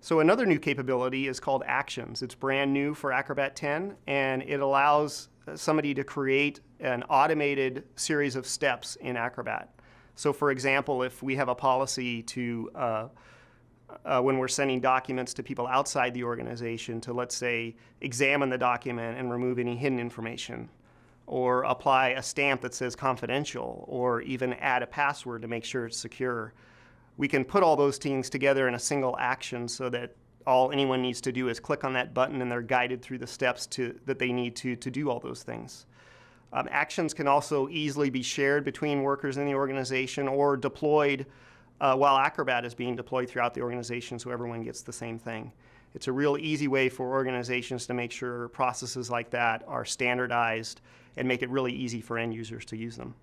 So another new capability is called Actions. It's brand new for Acrobat 10, and it allows somebody to create an automated series of steps in Acrobat. So for example, if we have a policy to uh, uh, when we're sending documents to people outside the organization to, let's say, examine the document and remove any hidden information, or apply a stamp that says confidential, or even add a password to make sure it's secure. We can put all those things together in a single action so that all anyone needs to do is click on that button and they're guided through the steps to, that they need to, to do all those things. Um, actions can also easily be shared between workers in the organization or deployed uh, while Acrobat is being deployed throughout the organization so everyone gets the same thing. It's a real easy way for organizations to make sure processes like that are standardized and make it really easy for end users to use them.